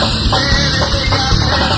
Yeah.